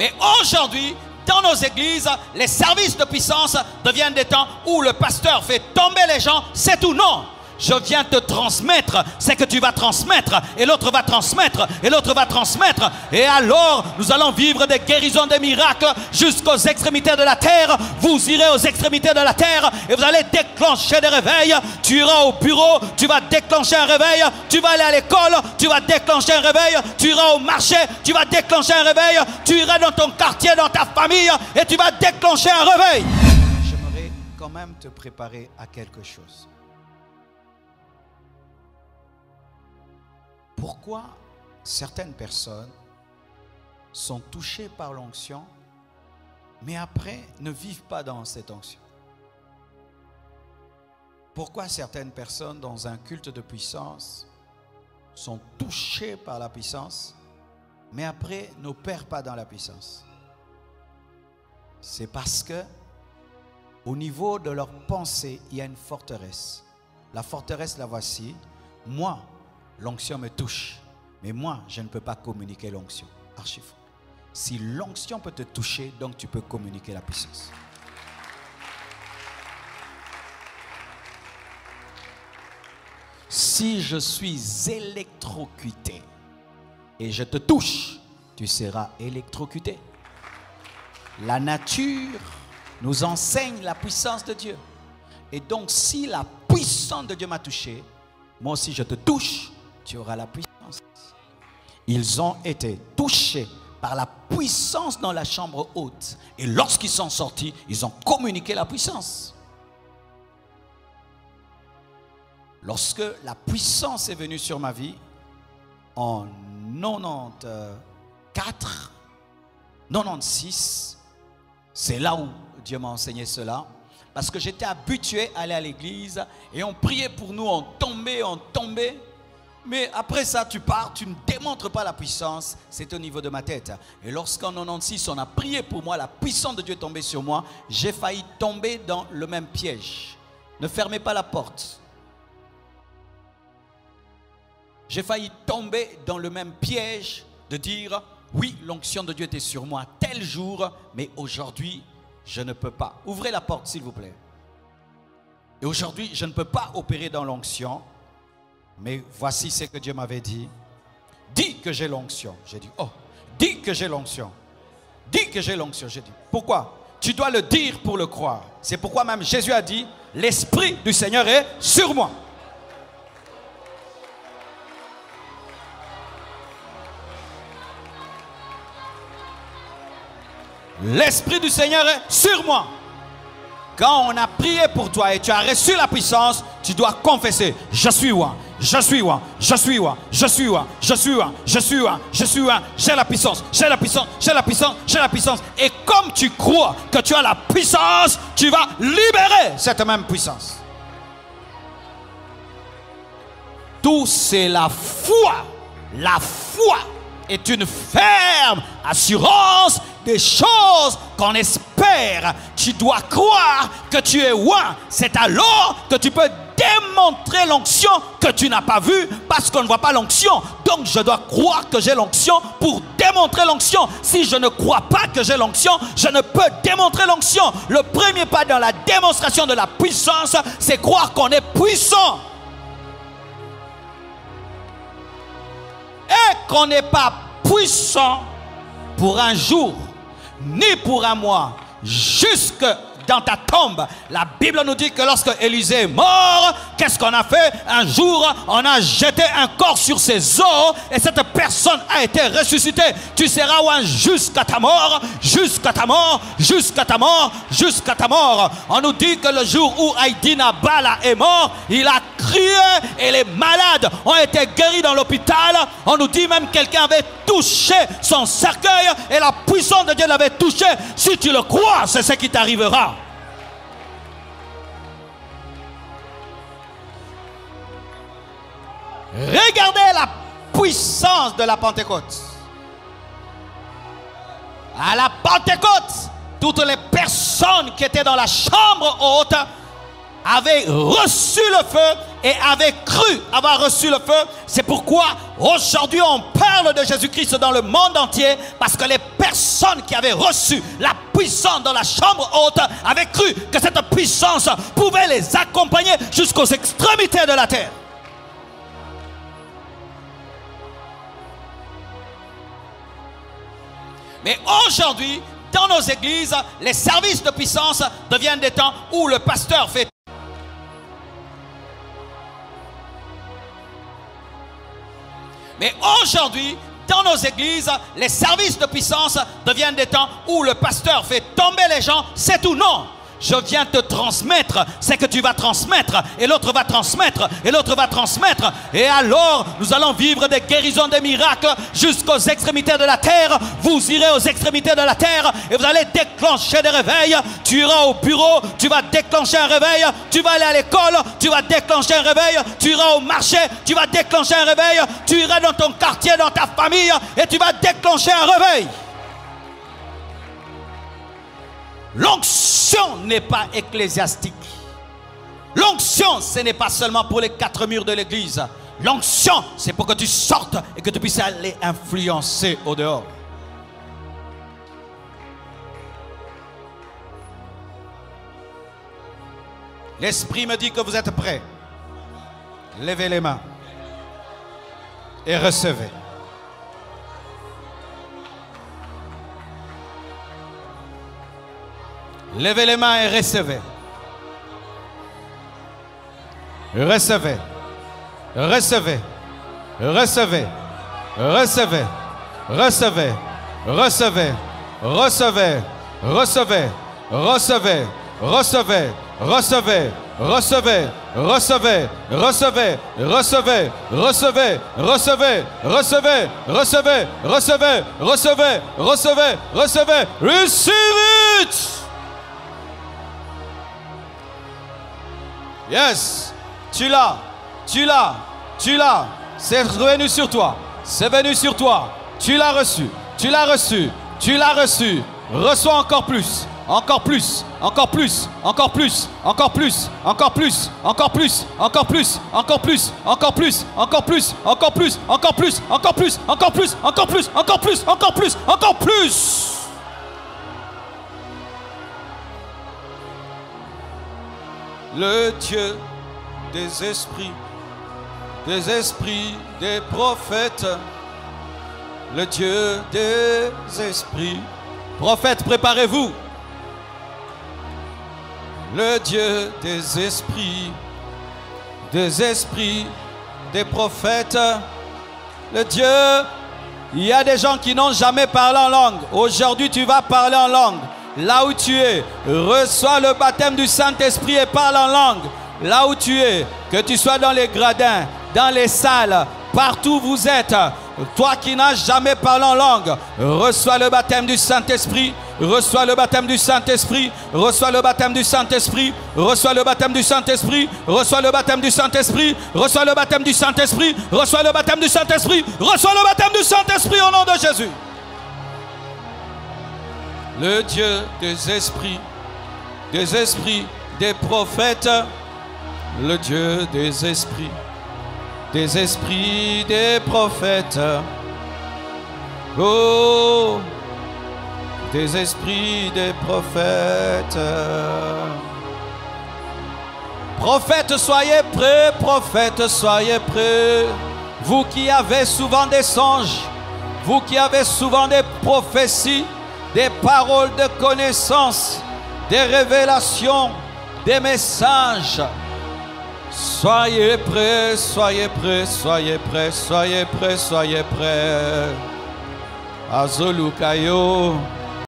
Mais aujourd'hui, dans nos églises, les services de puissance deviennent des temps où le pasteur fait tomber les gens, c'est tout. Non, je viens te transmettre ce que tu vas transmettre, et l'autre va transmettre, et l'autre va transmettre. Et alors, nous allons vivre des guérisons, des miracles jusqu'aux extrémités de la terre. Vous irez aux extrémités de la terre et vous allez déclencher des réveils. Tu iras au bureau, tu vas déclencher un réveil. Tu vas aller à l'école, tu vas déclencher un réveil. Tu iras au marché, tu vas déclencher un réveil. Tu iras dans ton quartier, dans ta famille, et tu vas déclencher un réveil. J'aimerais quand même te préparer à quelque chose. Pourquoi certaines personnes sont touchées par l'onction, mais après ne vivent pas dans cette onction? Pourquoi certaines personnes dans un culte de puissance sont touchées par la puissance, mais après n'opèrent pas dans la puissance? C'est parce que au niveau de leur pensée, il y a une forteresse. La forteresse, la voici. Moi, l'onction me touche. Mais moi, je ne peux pas communiquer l'onction. Archi Si l'onction peut te toucher, donc tu peux communiquer la puissance. Si je suis électrocuté et je te touche, tu seras électrocuté. La nature nous enseigne la puissance de Dieu. Et donc, si la puissance de Dieu m'a touché, moi aussi je te touche, tu auras la puissance. Ils ont été touchés par la puissance dans la chambre haute. Et lorsqu'ils sont sortis, ils ont communiqué la puissance. Lorsque la puissance est venue sur ma vie, en 94, 96, c'est là où Dieu m'a enseigné cela. Parce que j'étais habitué à aller à l'église et on priait pour nous, on tombait, on tombait. Mais après ça, tu pars, tu ne démontres pas la puissance, c'est au niveau de ma tête. Et lorsqu'en 96, on a prié pour moi, la puissance de Dieu est tombée sur moi, j'ai failli tomber dans le même piège. Ne fermez pas la porte. J'ai failli tomber dans le même piège de dire, oui, l'onction de Dieu était sur moi tel jour, mais aujourd'hui, je ne peux pas. Ouvrez la porte, s'il vous plaît. Et aujourd'hui, je ne peux pas opérer dans l'onction mais voici ce que Dieu m'avait dit. Dis que j'ai l'onction. J'ai dit, oh, dis que j'ai l'onction. Dis que j'ai l'onction. J'ai dit, pourquoi? Tu dois le dire pour le croire. C'est pourquoi même Jésus a dit, l'Esprit du Seigneur est sur moi. L'Esprit du Seigneur est sur moi. Quand on a prié pour toi et tu as reçu la puissance, tu dois confesser, je suis moi je suis je suis je suis roi, je suis roi, je suis roi, je suis roi, j'ai la puissance, j'ai la puissance, j'ai la puissance, j'ai la puissance. Et comme tu crois que tu as la puissance, tu vas libérer cette même puissance. Tout c'est la foi. La foi est une ferme assurance des choses qu'on espère. Tu dois croire que tu es roi. C'est alors que tu peux démontrer l'onction que tu n'as pas vue parce qu'on ne voit pas l'onction. Donc je dois croire que j'ai l'onction pour démontrer l'onction. Si je ne crois pas que j'ai l'onction, je ne peux démontrer l'onction. Le premier pas dans la démonstration de la puissance, c'est croire qu'on est puissant. Et qu'on n'est pas puissant pour un jour, ni pour un mois, jusque dans ta tombe. La Bible nous dit que lorsque Élisée est mort, qu'est-ce qu'on a fait? Un jour, on a jeté un corps sur ses os et cette personne a été ressuscitée. Tu seras un jusqu'à ta mort, jusqu'à ta mort, jusqu'à ta mort, jusqu'à ta mort. On nous dit que le jour où Aïdina Bala est mort, il a crié et les malades ont été guéris dans l'hôpital. On nous dit même quelqu'un avait touché son cercueil et la puissance de Dieu l'avait touché. Si tu le crois, c'est ce qui t'arrivera. Regardez la puissance de la Pentecôte. À la Pentecôte, toutes les personnes qui étaient dans la chambre haute avaient reçu le feu et avaient cru avoir reçu le feu. C'est pourquoi aujourd'hui on parle de Jésus-Christ dans le monde entier parce que les personnes qui avaient reçu la puissance dans la chambre haute avaient cru que cette puissance pouvait les accompagner jusqu'aux extrémités de la terre. Mais aujourd'hui, dans nos églises, les services de puissance deviennent des temps où le pasteur fait Mais aujourd'hui, dans nos églises, les services de puissance deviennent des temps où le pasteur fait tomber les gens, c'est tout. Non, je viens te transmettre ce que tu vas transmettre, et l'autre va transmettre, et l'autre va transmettre. Et alors, nous allons vivre des guérisons, des miracles jusqu'aux extrémités de la terre. Vous irez aux extrémités de la terre et vous allez déclencher des réveils. Tu iras au bureau, tu vas déclencher un réveil. Tu vas aller à l'école, tu vas déclencher un réveil. Tu iras au marché, tu vas déclencher un réveil. Tu iras dans ton quartier, dans ta famille, et tu vas déclencher un réveil. L'onction n'est pas ecclésiastique. L'onction, ce n'est pas seulement pour les quatre murs de l'église. L'onction, c'est pour que tu sortes et que tu puisses aller influencer au dehors. L'Esprit me dit que vous êtes prêts. Levez les mains et recevez. Levez les mains et recevez. Recevez. Recevez. Recevez. Recevez. Recevez. Recevez. Recevez. Recevez. Recevez. Recevez. Recevez. Recevez, recevez, recevez, recevez, recevez, recevez, recevez, recevez, recevez, recevez, recevez, recevez, receive it. Yes, tu l'as, tu l'as, tu l'as. C'est venu sur toi, c'est venu sur toi. Tu l'as reçu, tu l'as reçu, tu l'as reçu. Reçois encore plus, encore plus, encore plus, encore plus, encore plus, encore plus, encore plus, encore plus, encore plus, encore plus, encore plus, encore plus, encore plus, encore plus, encore plus, encore plus, encore plus, encore plus, encore plus. Le Dieu des esprits, des esprits, des prophètes, le Dieu des esprits. Prophètes, préparez-vous. Le Dieu des esprits, des esprits, des prophètes, le Dieu. Il y a des gens qui n'ont jamais parlé en langue. Aujourd'hui, tu vas parler en langue. Là où tu es, reçois le baptême du Saint-Esprit et parle en langue. Là où tu es, que tu sois dans les gradins, dans les salles, partout où vous êtes, toi qui n'as jamais parlé en langue, reçois le baptême du Saint-Esprit. Reçois le baptême du Saint-Esprit. Reçois le baptême du Saint-Esprit. Reçois le baptême du Saint-Esprit. Reçois le baptême du Saint-Esprit. Reçois le baptême du Saint-Esprit. Reçois le baptême du Saint-Esprit. Reçois le baptême du Saint-Esprit au nom de Jésus. Le Dieu des esprits, des esprits, des prophètes, le Dieu des esprits, des esprits, des prophètes. Oh, des esprits, des prophètes. Prophètes, soyez prêts, prophètes, soyez prêts. Vous qui avez souvent des songes, vous qui avez souvent des prophéties, des paroles de connaissance, des révélations, des messages. Soyez prêts, soyez prêts, soyez prêts, soyez prêts, soyez prêts. Azolukayo.